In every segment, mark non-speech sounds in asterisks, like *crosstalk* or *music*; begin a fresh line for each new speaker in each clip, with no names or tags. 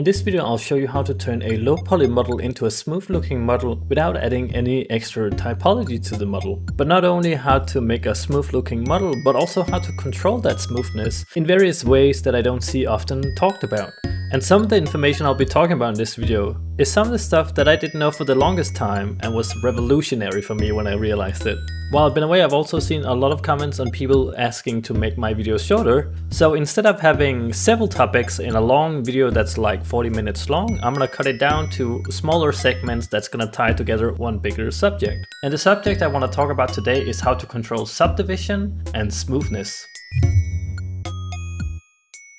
In this video I'll show you how to turn a low poly model into a smooth looking model without adding any extra typology to the model. But not only how to make a smooth looking model, but also how to control that smoothness in various ways that I don't see often talked about. And some of the information I'll be talking about in this video is some of the stuff that I didn't know for the longest time and was revolutionary for me when I realized it. While I've been away, I've also seen a lot of comments on people asking to make my videos shorter. So instead of having several topics in a long video that's like 40 minutes long, I'm gonna cut it down to smaller segments that's gonna tie together one bigger subject. And the subject I wanna talk about today is how to control subdivision and smoothness.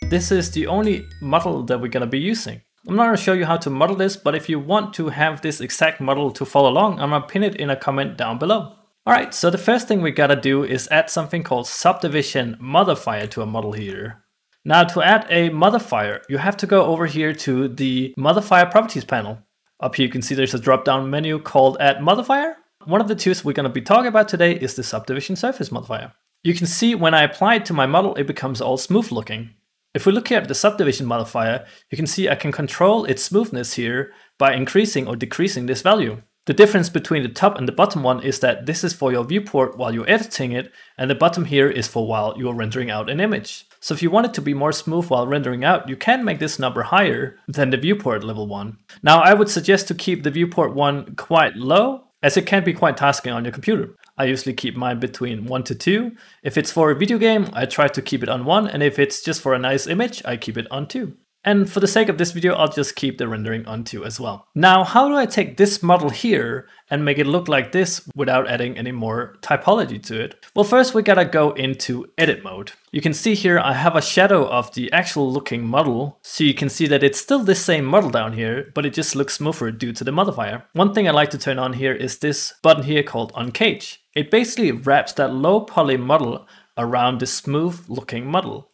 This is the only model that we're gonna be using. I'm not gonna show you how to model this, but if you want to have this exact model to follow along, I'm gonna pin it in a comment down below. Alright, so the first thing we gotta do is add something called subdivision modifier to a model here. Now to add a modifier, you have to go over here to the modifier properties panel. Up here you can see there's a drop down menu called add modifier. One of the tools we're gonna be talking about today is the subdivision surface modifier. You can see when I apply it to my model, it becomes all smooth looking. If we look here at the subdivision modifier, you can see I can control its smoothness here by increasing or decreasing this value. The difference between the top and the bottom one is that this is for your viewport while you're editing it, and the bottom here is for while you're rendering out an image. So if you want it to be more smooth while rendering out, you can make this number higher than the viewport level 1. Now I would suggest to keep the viewport 1 quite low, as it can be quite tasking on your computer. I usually keep mine between 1 to 2. If it's for a video game, I try to keep it on 1, and if it's just for a nice image, I keep it on 2. And for the sake of this video, I'll just keep the rendering on 2 as well. Now, how do I take this model here and make it look like this without adding any more typology to it? Well, first we gotta go into edit mode. You can see here I have a shadow of the actual looking model, so you can see that it's still the same model down here, but it just looks smoother due to the modifier. One thing I like to turn on here is this button here called on cage. It basically wraps that low poly model around the smooth looking model.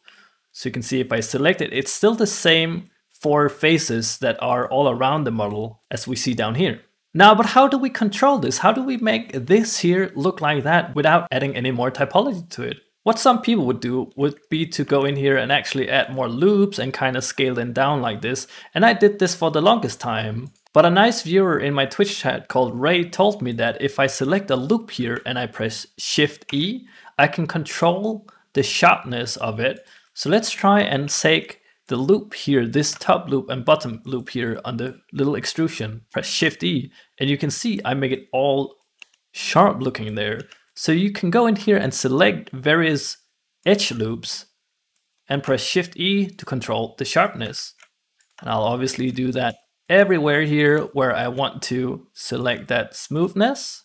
So you can see if I select it, it's still the same four faces that are all around the model as we see down here. Now, but how do we control this? How do we make this here look like that without adding any more typology to it? What some people would do would be to go in here and actually add more loops and kind of scale them down like this. And I did this for the longest time. But a nice viewer in my Twitch chat called Ray told me that if I select a loop here and I press Shift E, I can control the sharpness of it so let's try and take the loop here, this top loop and bottom loop here on the little extrusion. Press Shift E and you can see I make it all sharp looking there. So you can go in here and select various edge loops and press Shift E to control the sharpness. And I'll obviously do that everywhere here where I want to select that smoothness.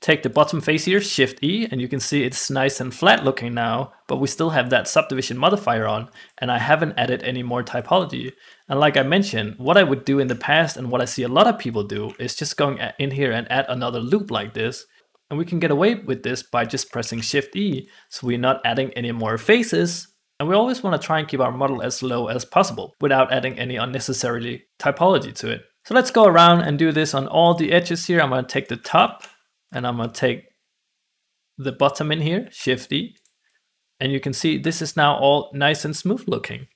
Take the bottom face here, Shift E, and you can see it's nice and flat looking now, but we still have that subdivision modifier on, and I haven't added any more typology. And like I mentioned, what I would do in the past and what I see a lot of people do is just going in here and add another loop like this, and we can get away with this by just pressing Shift E, so we're not adding any more faces, and we always want to try and keep our model as low as possible without adding any unnecessarily typology to it. So let's go around and do this on all the edges here. I'm going to take the top and I'm gonna take the bottom in here, Shift E, and you can see this is now all nice and smooth looking.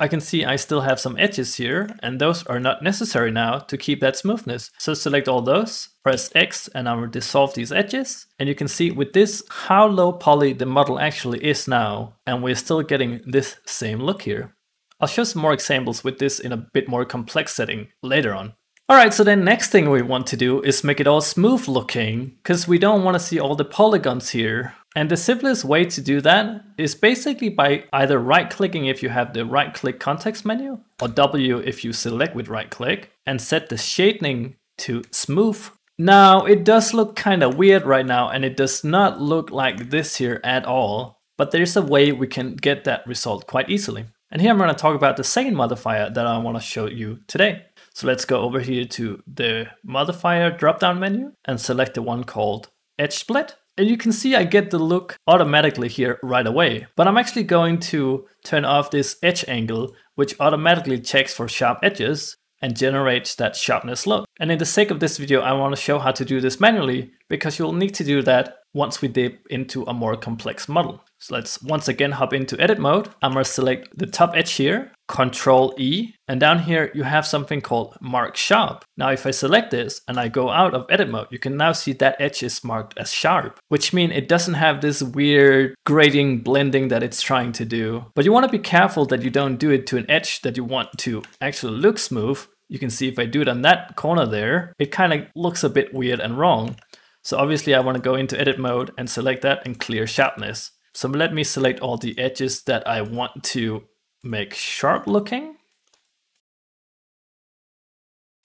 I can see I still have some edges here, and those are not necessary now to keep that smoothness. So select all those, press X, and I will dissolve these edges. And you can see with this how low poly the model actually is now, and we're still getting this same look here. I'll show some more examples with this in a bit more complex setting later on. Alright, so then next thing we want to do is make it all smooth looking, because we don't want to see all the polygons here. And the simplest way to do that is basically by either right clicking if you have the right click context menu, or W if you select with right click, and set the shading to smooth. Now, it does look kind of weird right now, and it does not look like this here at all, but there's a way we can get that result quite easily. And here I'm going to talk about the second modifier that I want to show you today. So let's go over here to the modifier drop-down menu and select the one called Edge Split. And you can see I get the look automatically here right away. But I'm actually going to turn off this edge angle, which automatically checks for sharp edges and generates that sharpness look. And in the sake of this video, I want to show how to do this manually because you'll need to do that once we dip into a more complex model. So let's once again hop into edit mode. I'm gonna select the top edge here, Control E, and down here you have something called mark sharp. Now if I select this and I go out of edit mode, you can now see that edge is marked as sharp, which means it doesn't have this weird grading blending that it's trying to do. But you wanna be careful that you don't do it to an edge that you want to actually look smooth. You can see if I do it on that corner there, it kind of looks a bit weird and wrong. So obviously I want to go into edit mode and select that and clear sharpness. So let me select all the edges that I want to make sharp looking.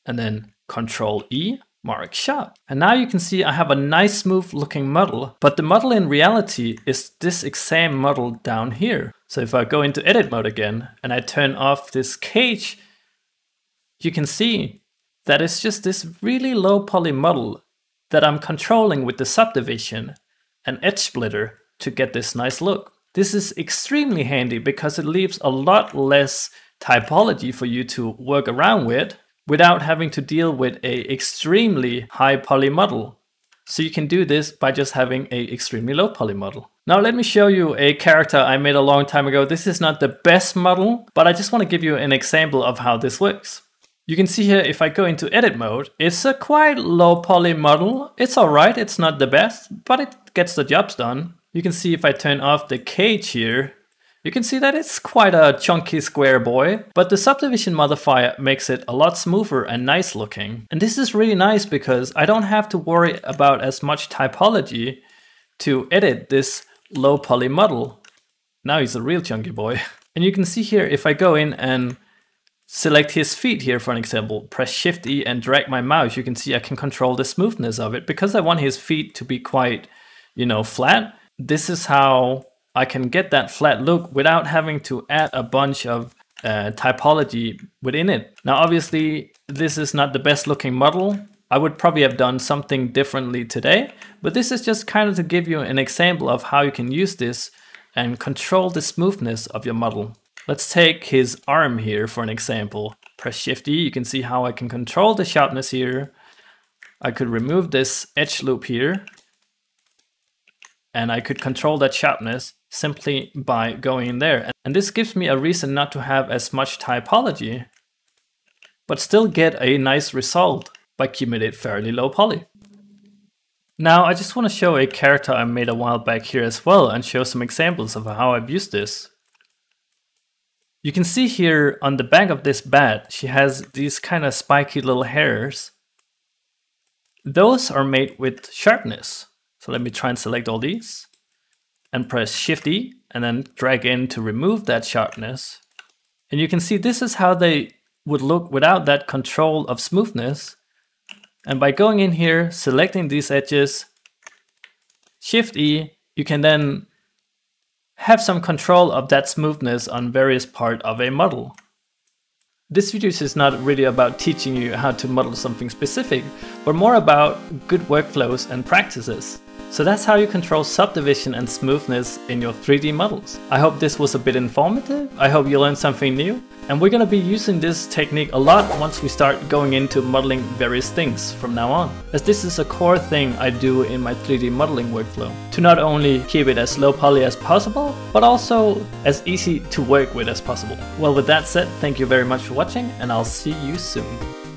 And then Control E, mark sharp. And now you can see I have a nice smooth looking model, but the model in reality is this exam model down here. So if I go into edit mode again and I turn off this cage, you can see that it's just this really low poly model that I'm controlling with the subdivision and edge splitter to get this nice look. This is extremely handy because it leaves a lot less typology for you to work around with without having to deal with a extremely high poly model. So you can do this by just having a extremely low poly model. Now let me show you a character I made a long time ago. This is not the best model, but I just want to give you an example of how this works. You can see here if I go into edit mode, it's a quite low poly model. It's alright, it's not the best, but it gets the jobs done. You can see if I turn off the cage here, you can see that it's quite a chunky square boy, but the subdivision modifier makes it a lot smoother and nice looking. And this is really nice because I don't have to worry about as much typology to edit this low poly model. Now he's a real chunky boy. *laughs* And you can see here, if I go in and select his feet here for an example, press Shift E and drag my mouse, you can see I can control the smoothness of it. Because I want his feet to be quite, you know, flat, this is how I can get that flat look without having to add a bunch of uh, typology within it. Now, obviously, this is not the best looking model. I would probably have done something differently today, but this is just kind of to give you an example of how you can use this and control the smoothness of your model. Let's take his arm here for an example. Press Shift E, you can see how I can control the sharpness here. I could remove this edge loop here and I could control that sharpness simply by going in there. And this gives me a reason not to have as much typology, but still get a nice result by keeping it fairly low poly. Now I just want to show a character I made a while back here as well and show some examples of how I've used this. You can see here on the back of this bat, she has these kind of spiky little hairs. Those are made with sharpness. So let me try and select all these and press Shift E and then drag in to remove that sharpness. And you can see this is how they would look without that control of smoothness. And by going in here, selecting these edges, Shift E, you can then have some control of that smoothness on various part of a model. This video is not really about teaching you how to model something specific, but more about good workflows and practices. So that's how you control subdivision and smoothness in your 3D models. I hope this was a bit informative, I hope you learned something new, and we're gonna be using this technique a lot once we start going into modeling various things from now on, as this is a core thing I do in my 3D modeling workflow, to not only keep it as low poly as possible, but also as easy to work with as possible. Well with that said, thank you very much for watching, and I'll see you soon.